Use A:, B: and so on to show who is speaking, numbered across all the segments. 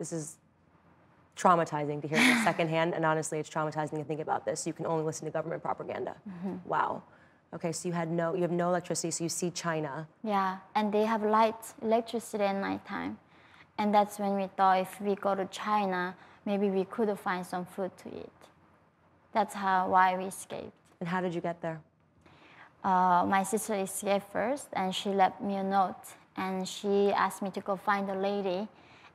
A: this is traumatizing to hear this secondhand, and honestly, it's traumatizing to think about this. You can only listen to government propaganda.
B: Mm-hmm.
A: Wow. Okay, so you had no, you have no electricity, so you see China.
B: Yeah, and they have light, electricity at nighttime. And that's when we thought if we go to China, maybe we could find some food to eat. That's how why we escaped.
A: And how did you get there?
B: Uh, my sister escaped first, and she left me a note, and she asked me to go find a lady,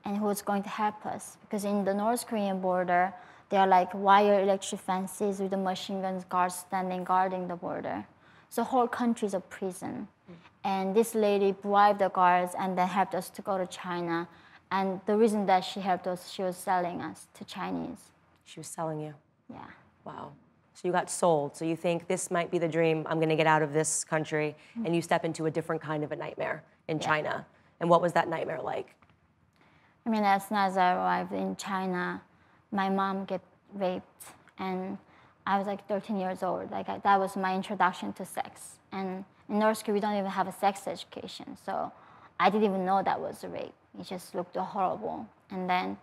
B: and who was going to help us because in the North Korean border, there are like wire electric fences with the machine guns guards standing guarding the border. So whole country is a prison. And this lady bribed the guards and then helped us to go to China. And the reason that she helped us, she was selling us to Chinese.
A: She was selling you.
B: Yeah.
A: Wow. So you got sold. So you think this might be the dream. I'm going to get out of this country, and you step into a different kind of a nightmare in
B: Yeah.
A: China. And what was that nightmare like?
B: I mean, as soon as I arrived in China, my mom get raped, and I was like 13 years old. Like I, that was my introduction to sex. And in North Korea, we don't even have a sex education, so I didn't even know that was a rape. It just looked horrible. And then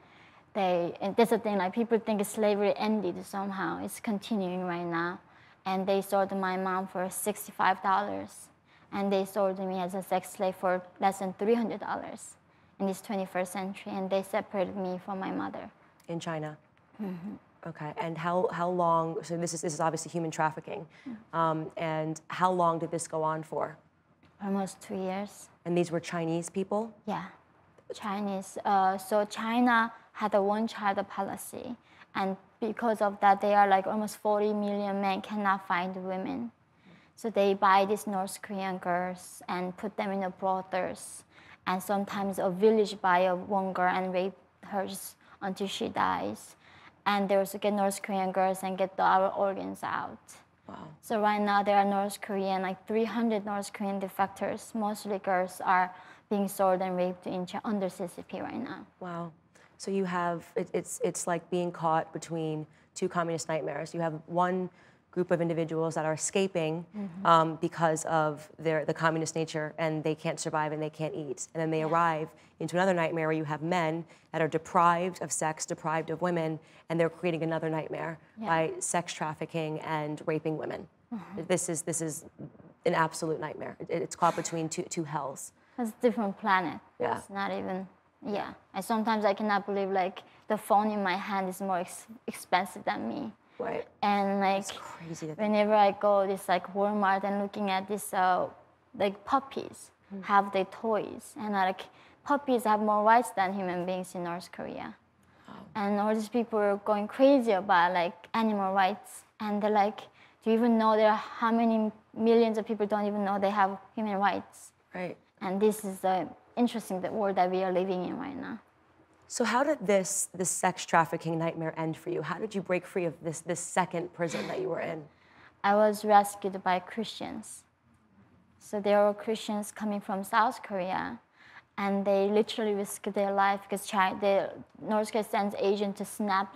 B: they, and that's the thing. Like people think slavery ended somehow. It's continuing right now, and they sold my mom for 65 dollars, and they sold me as a sex slave for less than 300 dollars in this 21st century, and they separated me from my mother.
A: in China.
B: Mm-hmm.
A: Okay, and how, how long? So this is this is obviously human trafficking, um, and how long did this go on for?
B: Almost two years.
A: And these were Chinese people.
B: Yeah, Chinese. Uh, so China had a one-child policy, and because of that, they are like almost 40 million men cannot find women. So they buy these North Korean girls and put them in the brothels, and sometimes a village buy a one girl and rape her until she dies, and they also get North Korean girls and get the, our organs out.
A: Wow.
B: So right now there are North Korean, like 300 North Korean defectors, mostly girls, are being sold and raped in under CCP right now.
A: Wow. So you have it, it's it's like being caught between two communist nightmares. You have one group of individuals that are escaping um, because of their the communist nature and they can't survive and they can't eat, and then they arrive into another nightmare where you have men that are deprived of sex, deprived of women, and they're creating another nightmare
B: Yeah.
A: by sex trafficking and raping women. This is this is an absolute nightmare. It, it's caught between two two hells.
B: It's a different planet.
A: Yeah.
B: It's not even, yeah. And sometimes I cannot believe like the phone in my hand is more ex- expensive than me.
A: Right.
B: And like whenever I go this like Walmart and looking at this uh, like puppies have their toys and like puppies have more rights than human beings in North Korea. And all these people are going crazy about like animal rights and they're like, do you even know there are how many millions of people don't even know they have human rights?
A: Right.
B: And this is the interesting the world that we are living in right now.
A: So how did this this sex trafficking nightmare end for you? How did you break free of this this second prison that you were in?
B: I was rescued by Christians. So there were Christians coming from South Korea, and they literally risked their life because China, the North Korea sends agents to snap,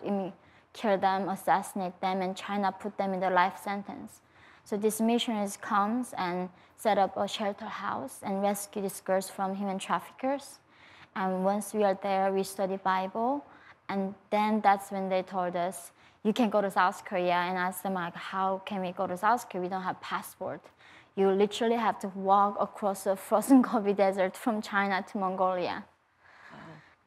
B: kill them, assassinate them, and China put them in the life sentence. So these missionaries comes and set up a shelter house and rescue these girls from human traffickers. And once we are there, we study Bible, and then that's when they told us, you can go to South Korea. And I asked them like, how can we go to South Korea? We don't have passport. You literally have to walk across the frozen Gobi Desert from China to Mongolia.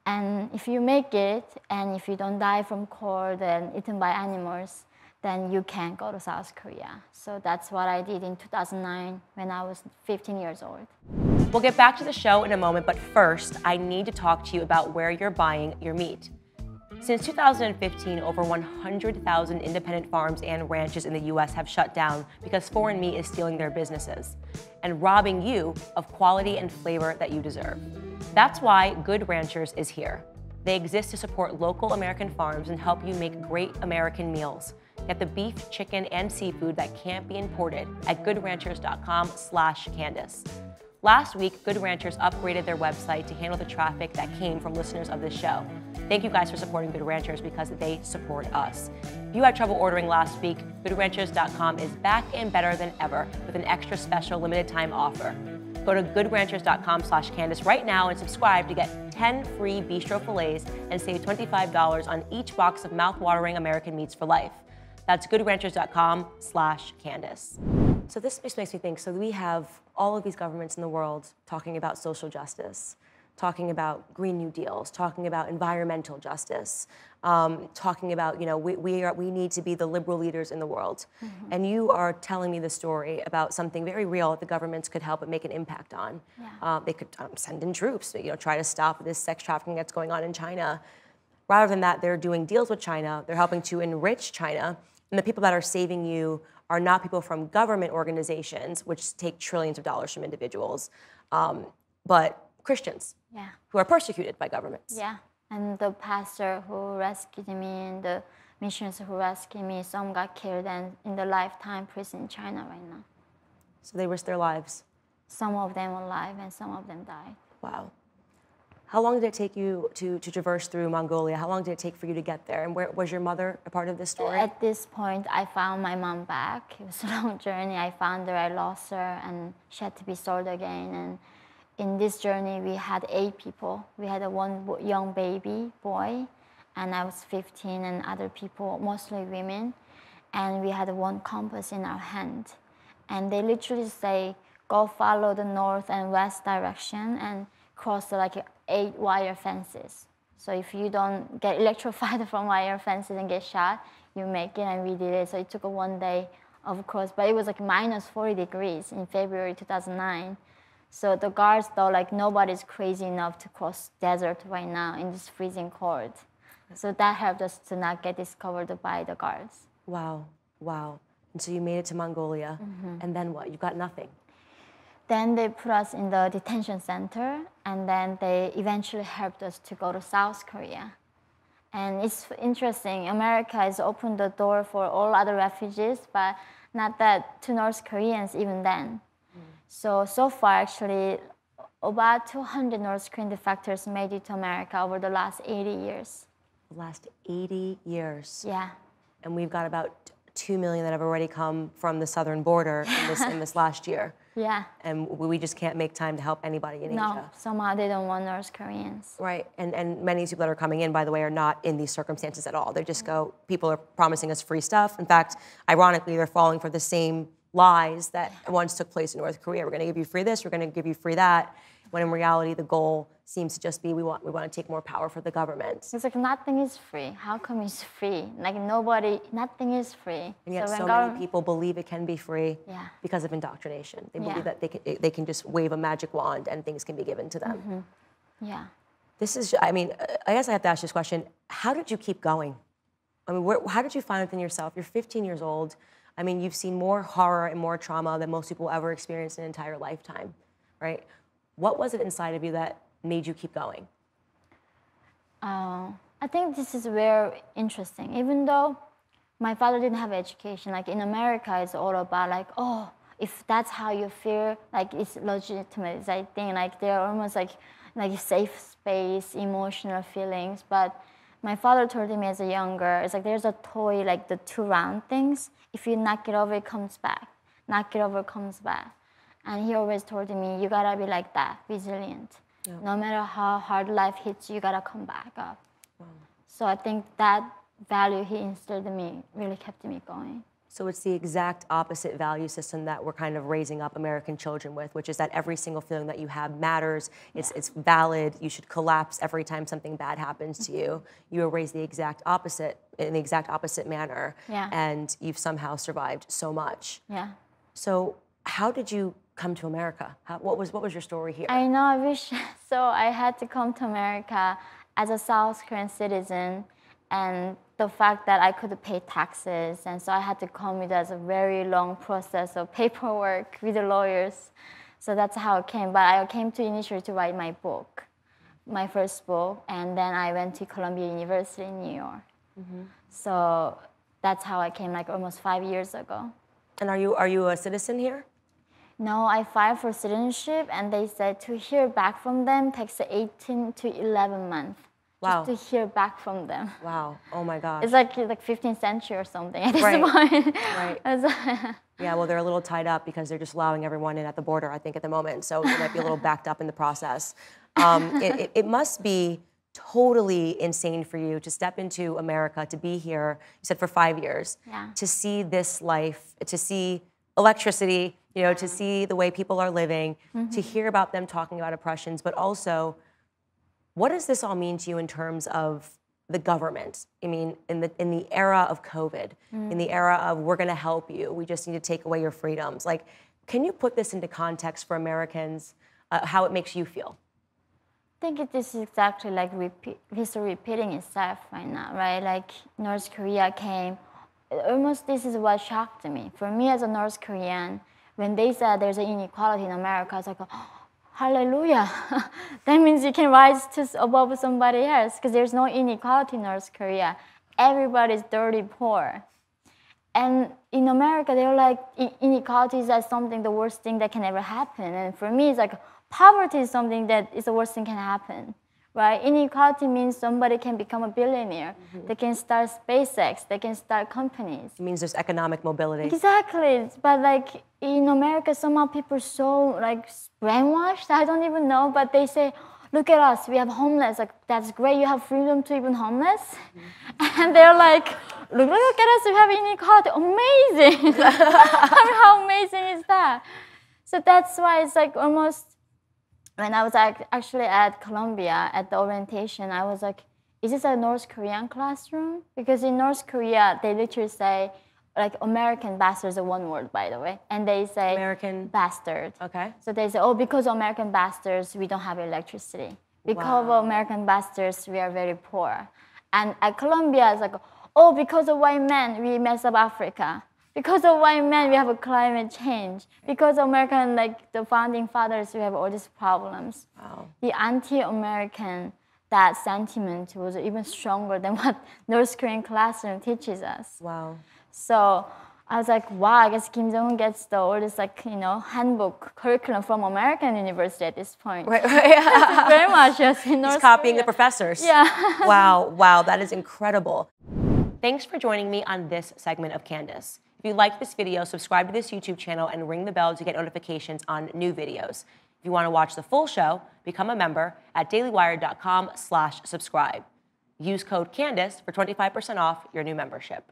B: And if you make it, and if you don't die from cold and eaten by animals, then you can go to South Korea. So that's what I did in 2009 when I was 15 years old.
A: We'll get back to the show in a moment, but first, I need to talk to you about where you're buying your meat. Since 2015, over 100,000 independent farms and ranches in the US have shut down because foreign meat is stealing their businesses and robbing you of quality and flavor that you deserve. That's why Good Ranchers is here. They exist to support local American farms and help you make great American meals. Get the beef, chicken, and seafood that can't be imported at goodranchers.com/candace. Last week, Good Ranchers upgraded their website to handle the traffic that came from listeners of this show. Thank you guys for supporting Good Ranchers because they support us. If you had trouble ordering last week, GoodRanchers.com is back and better than ever with an extra special limited time offer. Go to goodranchers.com slash Candace right now and subscribe to get 10 free bistro fillets and save $25 on each box of mouth-watering American meats for life. That's goodranchers.com slash Candace. So this just makes me think, so we have all of these governments in the world talking about social justice, talking about Green New Deals, talking about environmental justice, um, talking about, you know, we, we, are, we need to be the liberal leaders in the world. Mm-hmm. And you are telling me the story about something very real that the governments could help and make an impact on. Yeah. Uh, they could um, send in troops, you know, try to stop this sex trafficking that's going on in China. Rather than that, they're doing deals with China. They're helping to enrich China. And the people that are saving you are not people from government organizations, which take trillions of dollars from individuals, um, but Christians yeah. who are persecuted by governments.
B: Yeah and the pastor who rescued me and the missionaries who rescued me, some got killed and in the lifetime prison in China right now.
A: So they risked their lives?
B: Some of them alive and some of them died.
A: Wow. How long did it take you to, to traverse through Mongolia? How long did it take for you to get there? And where, was your mother a part of this story?
B: At this point, I found my mom back. It was a long journey. I found her, I lost her, and she had to be sold again. And in this journey, we had eight people. We had a one young baby boy, and I was 15, and other people, mostly women. And we had one compass in our hand. And they literally say, go follow the north and west direction and cross like eight wire fences. So if you don't get electrified from wire fences and get shot, you make it, and we did it. So it took a one day of course, but it was like minus 40 degrees in February 2009. So the guards thought like nobody's crazy enough to cross desert right now in this freezing cold. So that helped us to not get discovered by the guards.
A: Wow, wow. And so you made it to Mongolia, mm-hmm. and then what? You got nothing.
B: Then they put us in the detention center, and then they eventually helped us to go to South Korea. And it's interesting, America has opened the door for all other refugees, but not that to North Koreans even then. Mm. So, so far actually, about 200 North Korean defectors made it to America over the last 80 years.
A: The last 80 years?
B: Yeah.
A: And we've got about 2 million that have already come from the southern border in this, in this last year.
B: Yeah.
A: And we just can't make time to help anybody in
B: no,
A: Asia.
B: No, somehow they don't want North Koreans.
A: Right. And, and many people that are coming in, by the way, are not in these circumstances at all. They just go, people are promising us free stuff. In fact, ironically, they're falling for the same lies that once took place in North Korea. We're going to give you free this, we're going to give you free that. When in reality, the goal seems to just be we want we want to take more power for the government.
B: It's like nothing is free. How come it's free? Like nobody, nothing is free.
A: And yet, so, so many people believe it can be free
B: yeah.
A: because of indoctrination. They believe yeah. that they can they can just wave a magic wand and things can be given to them.
B: Mm-hmm. Yeah.
A: This is. I mean, I guess I have to ask this question: How did you keep going? I mean, where, how did you find within yourself? You're 15 years old. I mean, you've seen more horror and more trauma than most people ever experience in an entire lifetime, right? What was it inside of you that made you keep going?
B: Uh, I think this is very interesting. Even though my father didn't have education, like in America, it's all about like, oh, if that's how you feel, like it's legitimate. I think like they're almost like like safe space, emotional feelings. But my father told me as a younger, it's like there's a toy, like the two round things. If you knock it over, it comes back. Knock it over, comes back. And he always told me, you gotta be like that, resilient. No matter how hard life hits you, you gotta come back up. Wow. So I think that value he instilled in me really kept me going.
A: So it's the exact opposite value system that we're kind of raising up American children with, which is that every single feeling that you have matters. It's, yeah. it's valid. You should collapse every time something bad happens to you. Mm-hmm. You were raised the exact opposite, in the exact opposite manner.
B: Yeah.
A: And you've somehow survived so much.
B: Yeah.
A: So how did you come to America? How, what, was, what was your story here?
B: I know, I wish. So I had to come to America as a South Korean citizen and the fact that I couldn't pay taxes, and so I had to come with as a very long process of paperwork with the lawyers. So that's how it came. But I came to initially to write my book, my first book, and then I went to Columbia University in New York. Mm-hmm. So that's how I came, like almost five years ago.
A: And are you are you a citizen here?
B: No, I filed for citizenship, and they said to hear back from them takes 18 to 11 months. Wow. Just to hear back from them.
A: Wow. Oh my God.
B: It's like like 15th century or something at this
A: right.
B: point.
A: Right. Yeah, well, they're a little tied up because they're just allowing everyone in at the border, I think, at the moment. So they might be a little backed up in the process. Um, it, it, it must be totally insane for you to step into America, to be here, you said for five years,
B: Yeah.
A: to see this life, to see electricity, you know, to see the way people are living, to hear about them talking about oppressions, but also, what does this all mean to you in terms of the government? I mean, in the in the era of COVID, in the era of we're going to help you, we just need to take away your freedoms. Like, can you put this into context for Americans? Uh, how it makes you feel?
B: I think it is exactly like repeat, history repeating itself right now, right? Like North Korea came, almost this is what shocked me. For me as a North Korean, when they said there's an inequality in America, I was like, oh, hallelujah. that means you can rise to above somebody else because there's no inequality in North Korea. Everybody's dirty poor. And in America, they're like inequality is something the worst thing that can ever happen. And for me, it's like poverty is something that is the worst thing can happen, right? Inequality means somebody can become a billionaire. Mm-hmm. They can start SpaceX. They can start companies.
A: It means there's economic mobility.
B: Exactly, but like in America, somehow people are so like brainwashed. I don't even know, but they say, "Look at us, we have homeless. Like that's great. You have freedom to even homeless," mm-hmm. and they're like, "Look, look at us, we have inequality. Amazing! I mean, how amazing is that?" So that's why it's like almost when I was ac- actually at Columbia at the orientation, I was like, is this a North Korean classroom? Because in North Korea, they literally say, like, American bastard is a one word, by the way. And they say,
A: American-
B: bastard.
A: Okay.
B: So they say, oh, because of American bastards, we don't have electricity. Because
A: Wow.
B: of American bastards, we are very poor. And at Columbia, it's like, oh, because of white men, we mess up Africa. Because of white men, we have a climate change. Because of American, like the founding fathers, we have all these problems.
A: Wow.
B: The anti-American, that sentiment was even stronger than what North Korean classroom teaches us.
A: Wow.
B: So I was like, wow, I guess Kim Jong Un gets the this like you know handbook curriculum from American university at this point.
A: Right. right.
B: Very much yes, in North
A: He's copying the professors.
B: Yeah.
A: wow, wow, that is incredible. Thanks for joining me on this segment of Candace. If you like this video, subscribe to this YouTube channel and ring the bell to get notifications on new videos. If you want to watch the full show, become a member at dailywire.com slash subscribe. Use code CANDACE for 25% off your new membership.